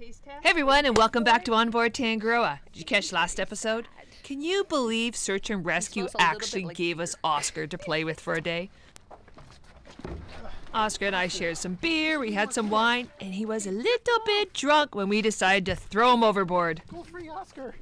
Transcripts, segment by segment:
Hey everyone, and welcome back to Onboard Tangaroa. Did you catch last episode? Can you believe Search and Rescue actually gave us Oscar to play with for a day? Oscar and I shared some beer, we had some wine, and he was a little bit drunk when we decided to throw him overboard. Go free Oscar.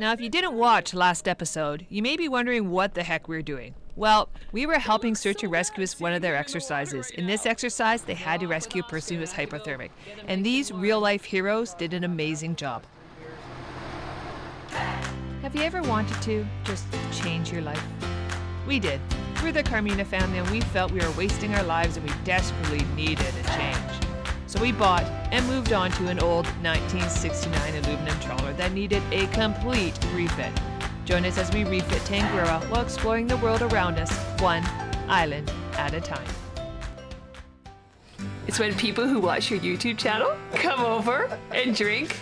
Now, if you didn't watch last episode, you may be wondering what the heck we we're doing. Well, we were helping search and rescue as one of their exercises. In this exercise, they had to rescue a person who was hypothermic. And these real life heroes did an amazing job. Have you ever wanted to just change your life? We did. We're the Carmina family and we felt we were wasting our lives and we desperately needed a change. So we bought and moved on to an old 1969 aluminum trawler that needed a complete refit. Join us as we refit Tangaroa while exploring the world around us, one island at a time. It's when people who watch your YouTube channel come over and drink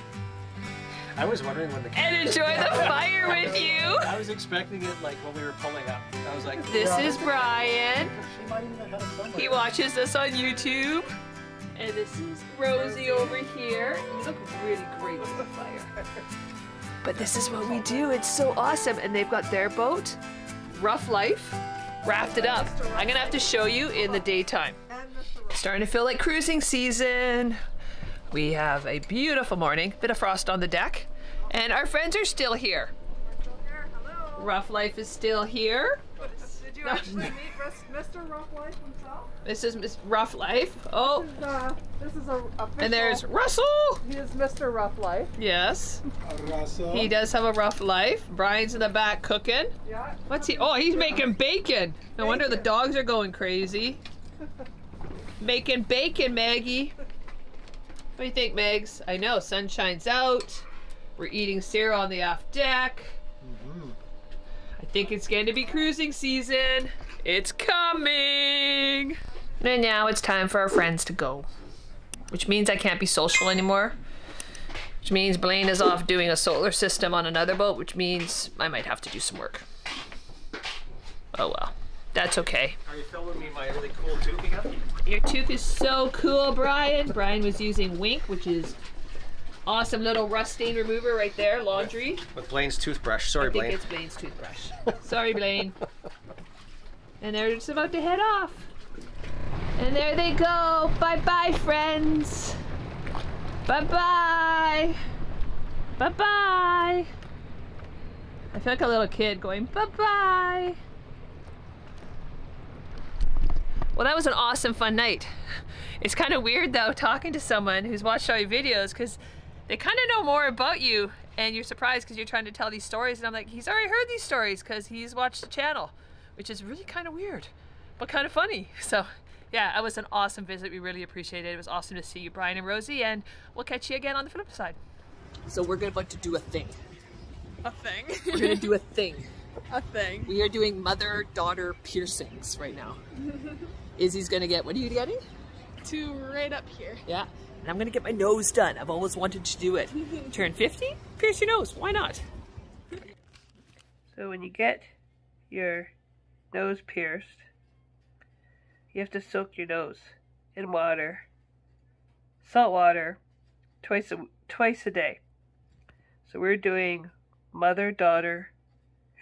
I was wondering when the and enjoy the fire with you. I was expecting it like when we were pulling up. I was like, This is Brian. She might even have it somewhere. He watches us on YouTube. And this is Rosie over here. You look really great with the fire. But this is what we do. It's so awesome. And they've got their boat, Ruff Life, rafted up. I'm gonna have to show you in the daytime. Starting to feel like cruising season. We have a beautiful morning, bit of frost on the deck, and our friends are still here. Ruff Life is still here. Did you actually meet Mr. Ruff Life himself? This is Miss Ruff Life. Oh, This is, uh, this is a official. and there's Russell. He is Mr. Ruff Life. Yes, Russell. he does have a rough life. Brian's in the back cooking. Yeah. What's he? Oh, he's making bacon. No wonder the dogs are going crazy. Making bacon, Maggie. What do you think, Megs? I know, sun shines out. We're eating cereal on the aft deck. I think it's going to be cruising season. It's coming. And now it's time for our friends to go. Which means I can't be social anymore. Which means Blaine is off doing a solar system on another boat, which means I might have to do some work. Oh well. That's okay. Are you filming me my really cool tooth you? Your tooth is so cool, Brian. Brian was using Whink, which is awesome little rust stain remover right there, laundry. With Blaine's toothbrush. Sorry, I think Blaine. it's Blaine's toothbrush. Sorry, Blaine. And they're just about to head off. And there they go. Bye bye, friends. Bye bye. Bye bye. I feel like a little kid going bye bye. Well, that was an awesome, fun night. It's kind of weird though, talking to someone who's watched all your videos because they kind of know more about you and you're surprised because you're trying to tell these stories. And I'm like, he's already heard these stories because he's watched the channel, which is really kind of weird, but kind of funny. So, yeah, it was an awesome visit. We really appreciate it. It was awesome to see you, Brian and Rosie, and we'll catch you again on the flip side. So, we're going to do a thing. A thing. We're going to do a thing. a thing. We are doing mother daughter piercings right now. Izzy's gonna get, what are you getting? Two right up here. Yeah. And I'm gonna get my nose done. I've always wanted to do it. Turn 50? Pierce your nose. Why not? So when you get your nose pierced, you have to soak your nose in water, salt water, twice a, twice a day. So we're doing mother daughter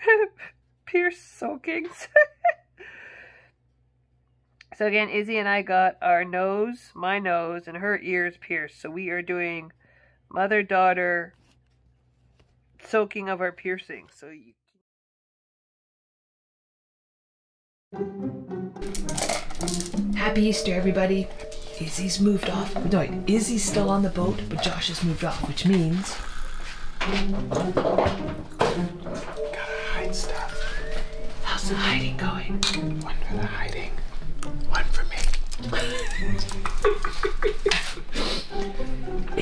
pierce soakings. So again, Izzy and I got our nose, my nose, and her ears pierced. So we are doing mother-daughter soaking of our piercings. So you Happy Easter, everybody. Izzy's moved off. No, wait, Izzy's still on the boat, but Josh has moved off, which means Gotta hide stuff. how's the hiding going? One for the hiding. One for me.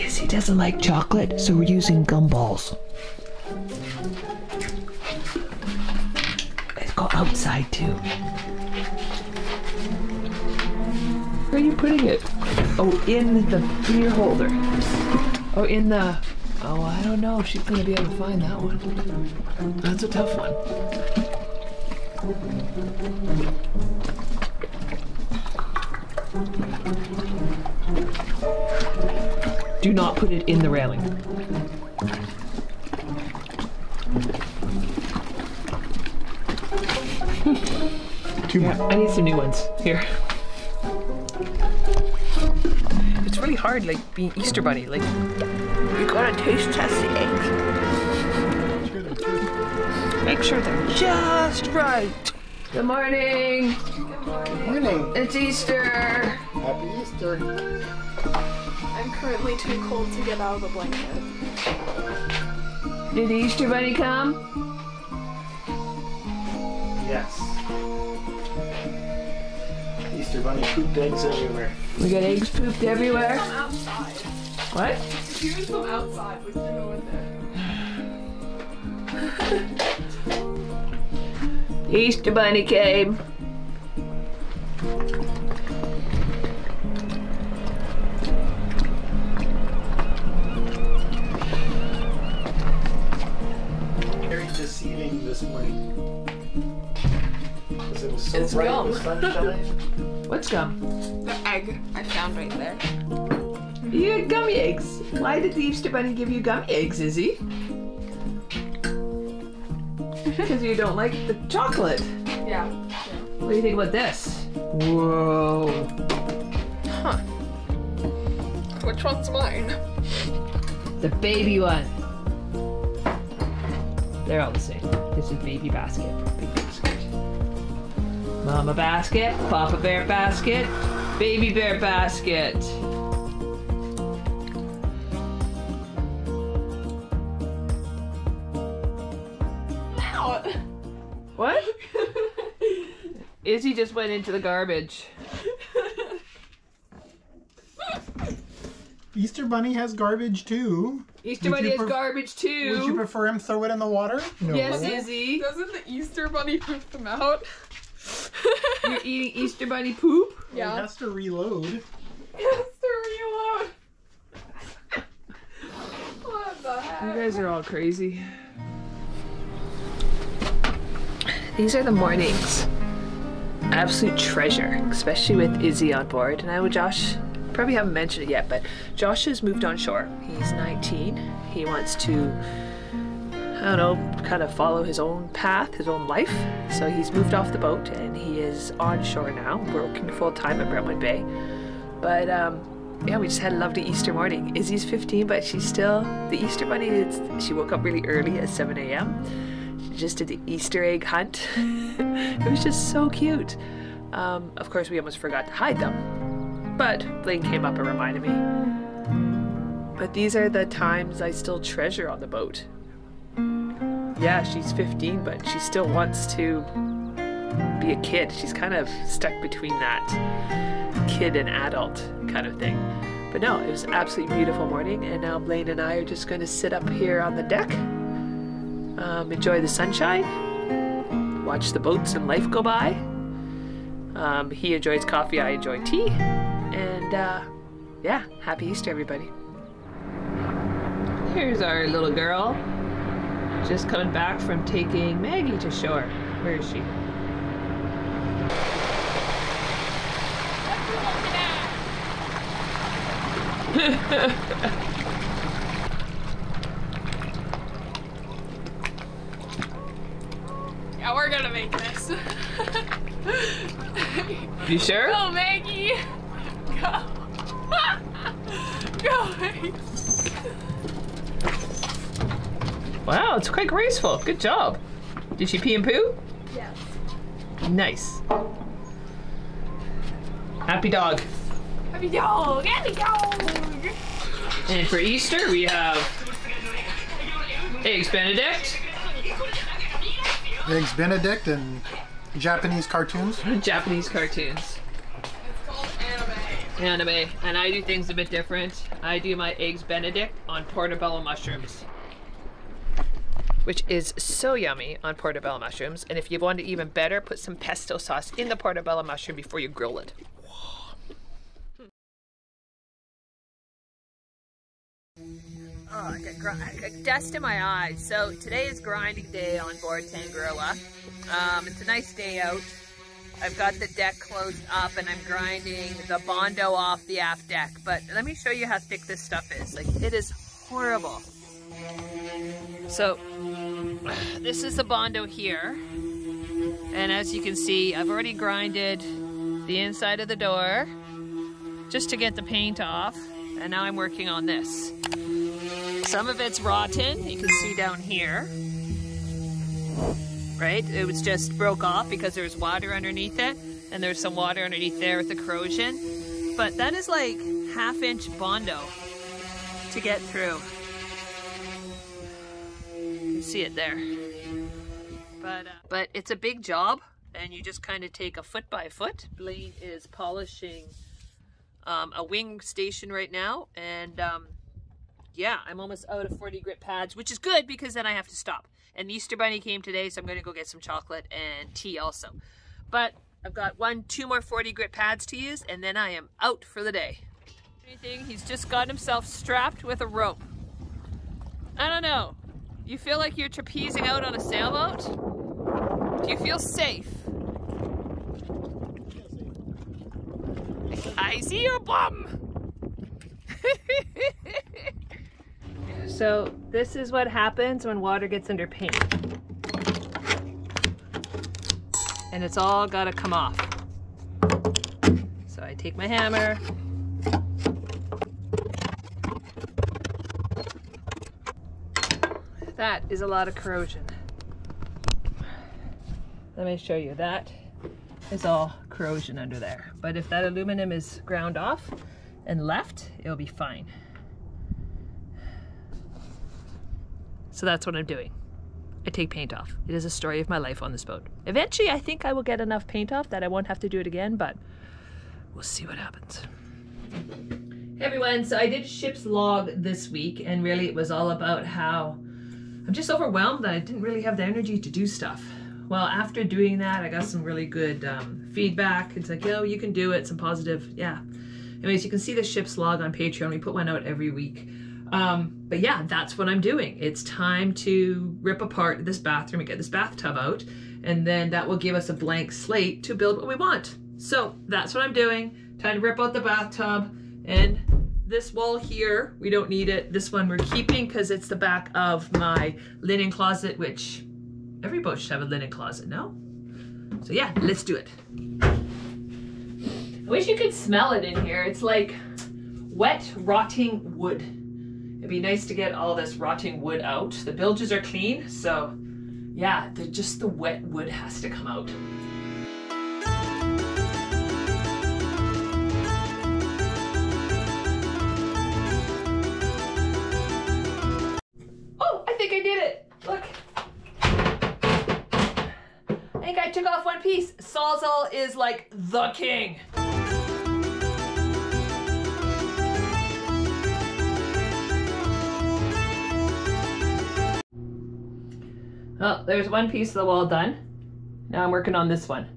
Izzy doesn't like chocolate, so we're using gumballs. Let's go outside too. Where are you putting it? Oh, in the beer holder. Oh, in the. Oh, I don't know if she's gonna be able to find that one. That's a tough one. Do not put it in the railing. More. I need some new ones. Here. It's really hard, like being Easter Bunny. Like, you gotta taste test the eggs. Make sure they're just right. Good morning. Good morning. It's Easter. Happy Easter. I'm currently too cold to get out of the blanket. Did the Easter Bunny come? Yes. Easter bunny pooped eggs everywhere. We got eggs pooped everywhere. From outside. What? He was from outside, which didn't go in there. The Easter Bunny came. Very deceiving this morning. 'Cause it was so It's bright gum. in the sunshine. What's gum? The egg I found right there. You had gummy eggs. Why did the Easter Bunny give you gummy eggs, Izzy? Because you don't like the chocolate. Yeah. What do you think about this? Whoa. Huh. Which one's mine? The baby one. They're all the same. This is baby basket. Big basket. Mama basket, Papa bear basket, baby bear basket. What? Izzy just went into the garbage. Easter Bunny has garbage too. Easter Would Bunny has garbage too. Would you prefer him throw it in the water? No. yes, Izzy. Doesn't the Easter bunny poop them out? You're eating Easter Bunny poop? He yeah. has to reload. Yes, to reload. what the heck? You guys are all crazy. These are the mornings. Absolute treasure, especially with Izzy on board. And I know Josh probably haven't mentioned it yet, but Josh has moved on shore. He's 19. He wants to, I don't know, kind of follow his own path, his own life. So he's moved off the boat and he is on shore now, working full time at Brentwood Bay. But um, yeah, we just had a lovely Easter morning. Izzy's 15, but she's still the Easter bunny. She woke up really early at 7 a.m. Just did the Easter egg hunt. it was just so cute. Um, of course, we almost forgot to hide them, but Blaine came up and reminded me. But these are the times I still treasure on the boat. Yeah, she's 15, but she still wants to be a kid. She's kind of stuck between that kid and adult kind of thing. But no, it was absolutely beautiful morning, and now Blaine and I are just going to sit up here on the deck, um, enjoy the sunshine, watch the boats and life go by. Um, he enjoys coffee, I enjoy tea, and uh, yeah, happy Easter, everybody. Here's our little girl, just coming back from taking Maggie to shore. Where is she? Make this. You sure? Go, Maggie! Go! Go, Maggie! Wow, it's quite graceful. Good job. Did she pee and poo? Yes. Nice. Happy dog. Happy dog! Happy dog! And for Easter, we have eggs Benedict, Eggs Benedict and Japanese cartoons. Japanese cartoons, It's called anime. anime, and I do things a bit different. I do my eggs Benedict on portobello mushrooms, which is so yummy on portobello mushrooms. And if you want it even better, put some pesto sauce in the portobello mushroom before you grill it. Oh, I got, I dust in my eyes. So today is grinding day on board Tangaroa. Um, it's a nice day out. I've got the deck closed up and I'm grinding the Bondo off the aft deck. But let me show you how thick this stuff is. Like, it is horrible. So, this is the Bondo here. And as you can see, I've already grinded the inside of the door just to get the paint off. And now I'm working on this. Some of it's rotten, you can see down here. Right? It was just broke off because there's water underneath it. And there's some water underneath there with the corrosion. But that is like half inch Bondo to get through. You can see it there. But, uh, but it's a big job and you just kind of take a foot by foot. Blaine is polishing um, a wing station right now and um, yeah, I'm almost out of 40 grit pads, which is good because then I have to stop. And the Easter Bunny came today, so I'm going to go get some chocolate and tea also. But I've got one, two more 40 grit pads to use, and then I am out for the day. Anything, he's just got himself strapped with a rope. I don't know. You feel like you're trapezing out on a sailboat? Do you feel safe? I see your bum! so this is what happens when water gets under paint. And it's all gotta come off. So I take my hammer. That is a lot of corrosion. Let me show you. That is all corrosion under there. But if that aluminum is ground off and left, it'll be fine. So that's what I'm doing. I take paint off. It is a story of my life on this boat. Eventually, I think I will get enough paint off that I won't have to do it again, but we'll see what happens. Hey everyone, so I did ship's log this week, and really it was all about how I'm just overwhelmed that I didn't really have the energy to do stuff. Well, after doing that, I got some really good um, feedback. It's like, oh, you can do it, some positive, yeah. Anyways, you can see the ship's log on Patreon. We put one out every week. Um, but yeah, that's what I'm doing. It's time to rip apart this bathroom and get this bathtub out. And then that will give us a blank slate to build what we want. So that's what I'm doing. Time to rip out the bathtub and this wall here, we don't need it. This one we're keeping because it's the back of my linen closet, which every boat should have a linen closet, no? So yeah, let's do it. I wish you could smell it in here. It's like wet, rotting wood. It'd be nice to get all this rotting wood out. The bilges are clean, so yeah, the, just the wet wood has to come out. Oh, I think I did it. Look. I think I took off one piece. Sawzall is like the king. Well, there's one piece of the wall done. Now I'm working on this one.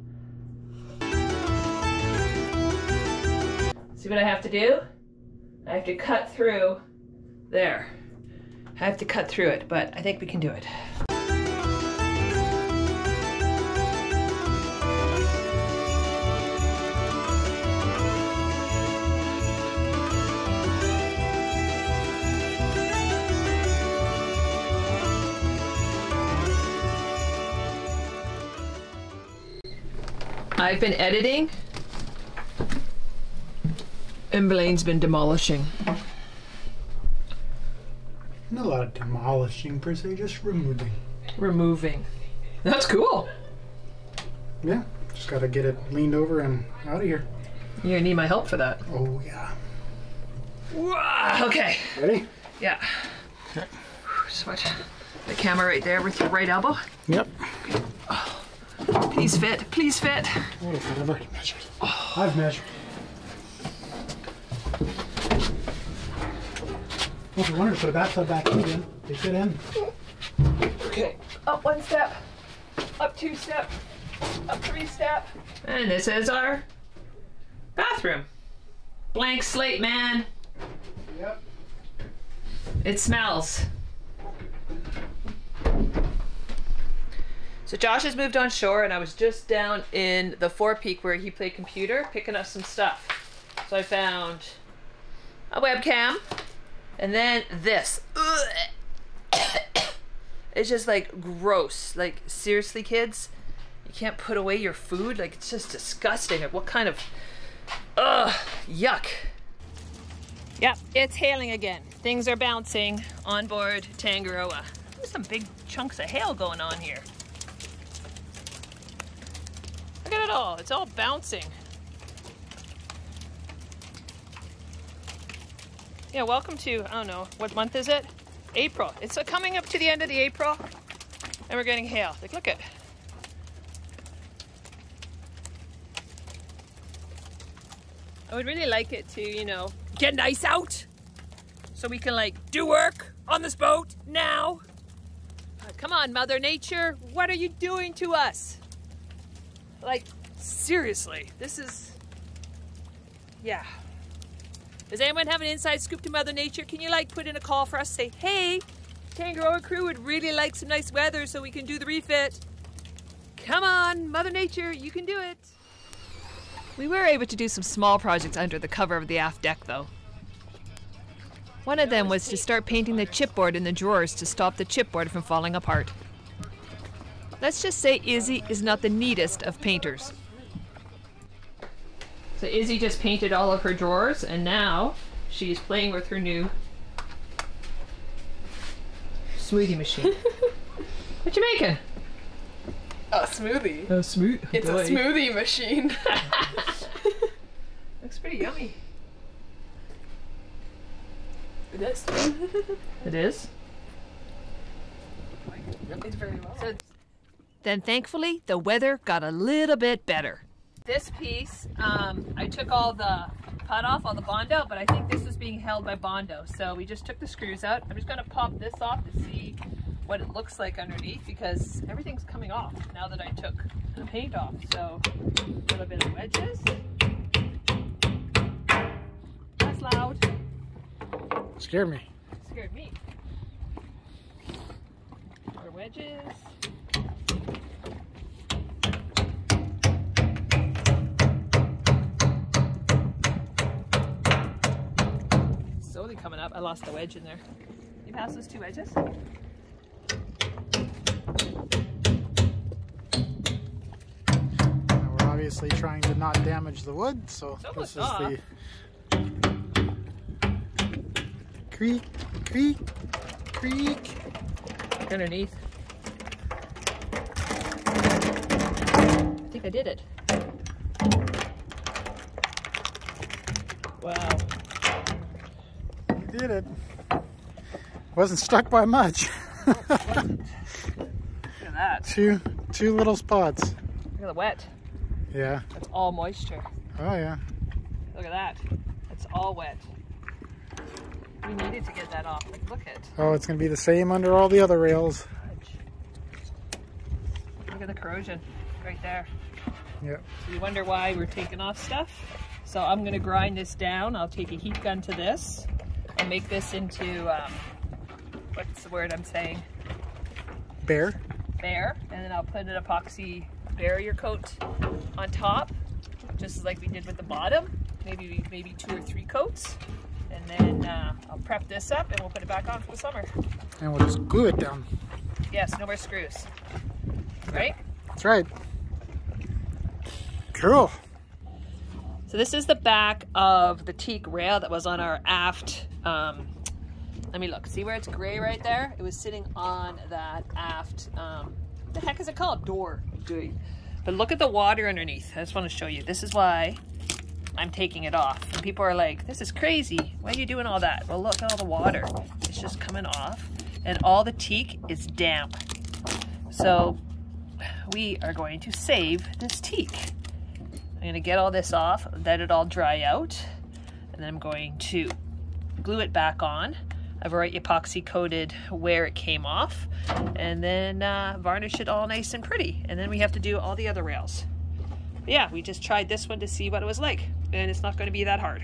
See what I have to do? I have to cut through there. I have to cut through it, but I think we can do it. I've been editing and Blaine's been demolishing. Not a lot of demolishing per se, just removing. Removing. That's cool. Yeah, just gotta get it leaned over and out of here. You're gonna need my help for that. Oh yeah. Wah, okay. Ready? Yeah. Okay. Switch the camera right there with your right elbow. Yep. Please fit. Please fit. What if I've already measured? I've measured. Well, if you wanted to put a bathtub back in again, they fit in. Okay. Up one step. Up two step. Up three step. And this is our bathroom. Blank slate, man. Yep. It smells. So Josh has moved on shore, and I was just down in the forepeak where he played computer, picking up some stuff. So I found a webcam, and then this. It's just like gross. Like seriously, kids, you can't put away your food. Like it's just disgusting. Like what kind of, ugh, yuck. Yep, it's hailing again. Things are bouncing on board Tangaroa. There's some big chunks of hail going on here. Look at it all. It's all bouncing. Yeah, welcome to, I don't know, what month is it? April. It's coming up to the end of the April, and we're getting hail. Like, look at. I would really like it to, you know, get nice out, so we can like do work on this boat now. Uh, come on, Mother Nature, what are you doing to us? Like, seriously, this is, yeah. Does anyone have an inside scoop to Mother Nature? Can you like put in a call for us? Say, hey, Tangaroa crew would really like some nice weather so we can do the refit. Come on, Mother Nature, you can do it. We were able to do some small projects under the cover of the aft deck though. One of them was to start painting the chipboard in the drawers to stop the chipboard from falling apart. Let's just say Izzy is not the neatest of painters. So Izzy just painted all of her drawers and now she's playing with her new smoothie machine. what you making? A smoothie. A smooth. It's a smoothie machine. Looks pretty yummy. it is. It is. It's very well. So then thankfully the weather got a little bit better. This piece, um, I took all the put off, all the Bondo, but I think this is being held by Bondo. So we just took the screws out. I'm just gonna pop this off to see what it looks like underneath because everything's coming off now that I took the paint off. So a little bit of wedges. That's loud. Scared me. Scared me. More wedges. Slowly coming up. I lost the wedge in there. You pass those two wedges? Now we're obviously trying to not damage the wood, so It's this is almost the creak, creak, creak. Underneath. Think I did it. Wow. You did it. Wasn't stuck by much. Look at that. two, two little spots. Look at the wet. Yeah. That's all moisture. Oh yeah. Look at that. It's all wet. We needed to get that off. Like, look at. Oh, it's gonna be the same under all the other rails. Look at the corrosion right there. Yep. So you wonder why we're taking off stuff. So I'm gonna grind this down. I'll take a heat gun to this and make this into, um, what's the word I'm saying? Bear. Bare. And then I'll put an epoxy barrier coat on top, just like we did with the bottom. Maybe maybe two or three coats. And then uh, I'll prep this up and we'll put it back on for the summer. And we'll just glue it down. Yes, no more screws. Right? That's right. Cool. So this is the back of the teak rail that was on our aft. Um, let me look. See where it's gray right there? It was sitting on that aft. Um, the heck is it called? Door. Doing. But look at the water underneath. I just want to show you. This is why I'm taking it off. And people are like, "This is crazy. Why are you doing all that?" Well, look at all the water. It's just coming off, and all the teak is damp. So we are going to save this teak. I'm gonna get all this off, let it all dry out, and then I'm going to glue it back on. I've already epoxy coated where it came off, and then uh, varnish it all nice and pretty. And then we have to do all the other rails. But yeah, we just tried this one to see what it was like, and it's not gonna be that hard.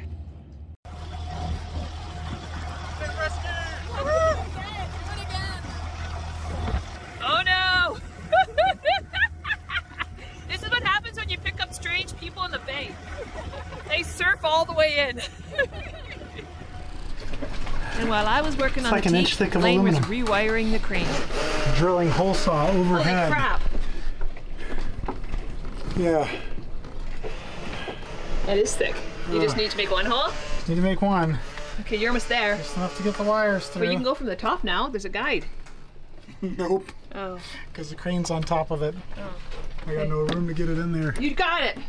and while I was working it's on like the an teeth, thick of aluminum. was rewiring the crane. Drilling hole saw overhead. Holy crap. Yeah. That is thick. You uh, just need to make one hole? Need to make one. Okay, you're almost there. Just enough to get the wires through. But you can go from the top now. There's a guide. nope. Oh. Because the crane's on top of it. Oh. I got okay. no room to get it in there. You got it.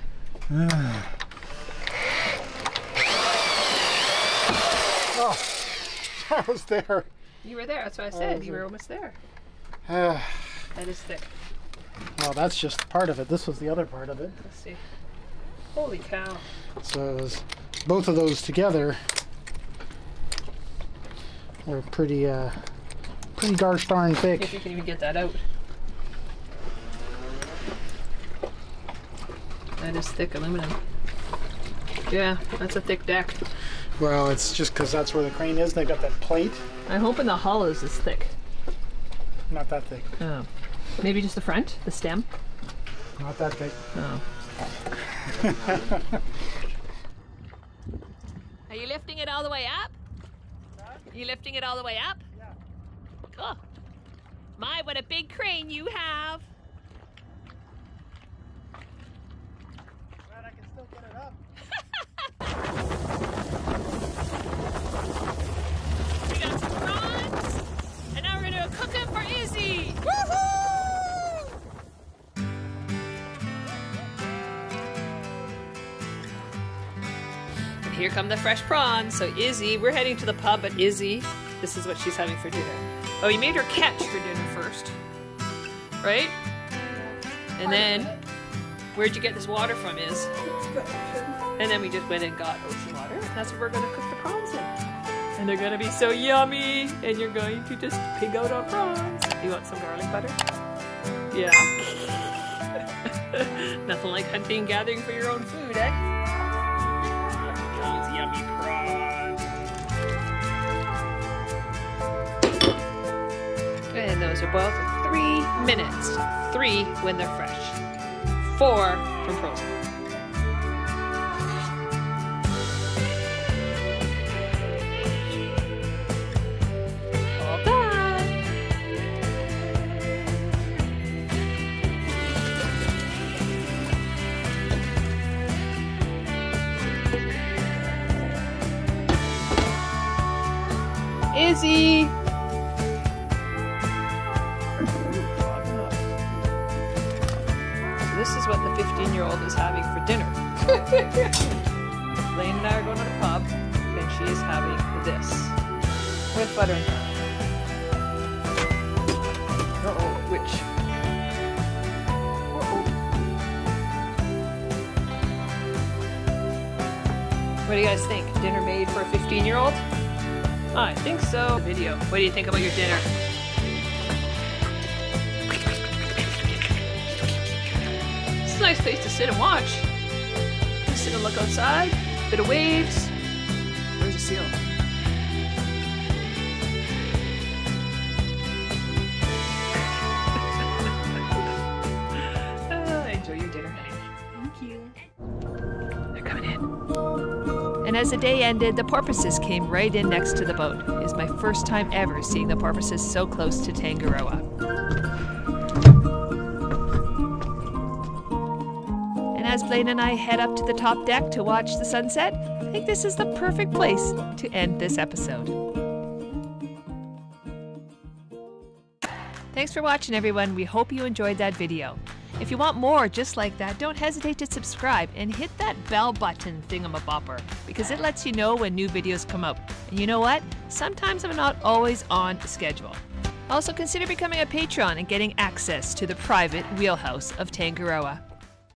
Ah. I was there. You were there. That's what I said. was you were there. almost there. That is thick. well, that's just part of it. This was the other part of it. Let's see. Holy cow. So both of those together are pretty, uh, pretty gosh darn If you can even get that out. That is thick aluminum. Yeah, that's a thick deck. Well, it's just because that's where the crane is. They got that plate. I'm hoping the hull is thick. Not that thick. Oh. Maybe just the front, the stem. Not that thick. Oh. Are you lifting it all the way up? Are you lifting it all the way up? Yeah. Cool. My, what a big crane you have. Come the fresh prawns. So Izzy, we're heading to the pub, but Izzy, this is what she's having for dinner. Oh, you made her catch for dinner first, right? And then, where'd you get this water from, Iz? And then we just went and got ocean water. That's what we're gonna cook the prawns in. And they're gonna be so yummy. And you're going to just pig out on prawns. You want some garlic butter? Yeah. Nothing like hunting and gathering for your own food, eh? Are boiled for three minutes. Three when they're fresh. Four from frozen. This is what the 15 year old is having for dinner. Lane and I are going to the pub, and she is having this with butter and garlic. Uh-oh, which? What do you guys think? Dinner made for a 15 year old? I think so. Video. What do you think about your dinner? Nice place to sit and watch. Just sit and look outside. Bit of waves. Where's the seal? Ah, enjoy your dinner, honey. Thank you. They're coming in. And as the day ended, the porpoises came right in next to the boat. It is my first time ever seeing the porpoises so close to Tangaroa. As Blaine and I head up to the top deck to watch the sunset, I think this is the perfect place to end this episode. Thanks for watching, everyone. We hope you enjoyed that video. If you want more just like that, don't hesitate to subscribe and hit that bell button thingamabopper because it lets you know when new videos come out. And you know what? Sometimes I'm not always on schedule. Also, consider becoming a patron and getting access to the private wheelhouse of Tangaroa.